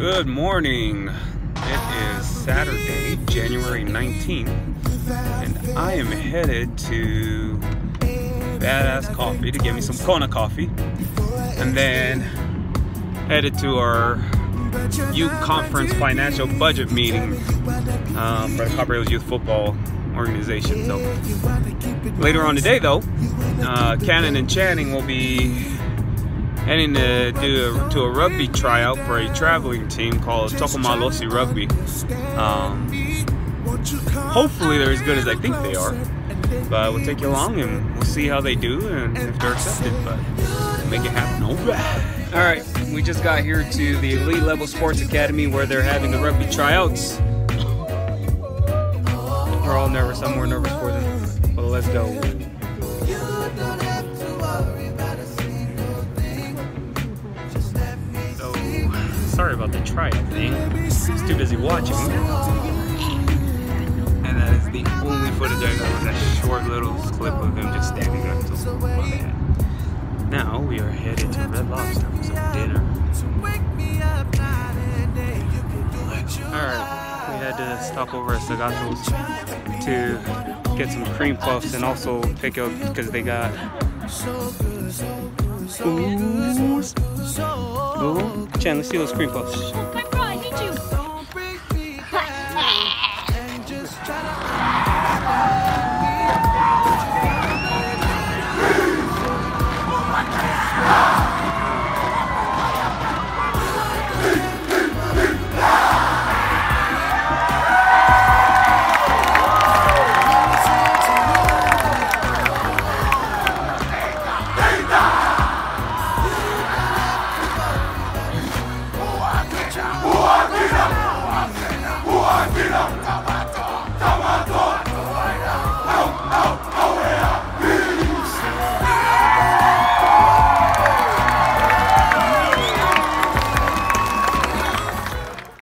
Good morning. It is Saturday, January 19th, and I am headed to Badass Coffee to get me some Kona coffee, and then headed to our youth conference financial budget meeting uh, for the Copper Youth Football Organization. So later on today, though, uh, Cannon and Channing will be heading to do a, to a rugby tryout for a traveling team called Tokomalosi Rugby. Um, hopefully they're as good as I think they are. But we'll take you along and we'll see how they do and if they're accepted. But make it happen. All right. All right, we just got here to the Elite Level Sports Academy where they're having the rugby tryouts. We're all nervous. I'm more nervous for them. But let's go. Sorry about the tryout thing. Eh? I was too busy watching. And that is the only footage I got was that short little clip of him just standing there. So, my bad. Now we are headed to Red Lobster for some dinner. Alright, we had to stop over at Sagato's to get some cream puffs and also pick up because they got Ooh. Ooh. Chan, let's see those cream puffs. Who are we now? Who are we now?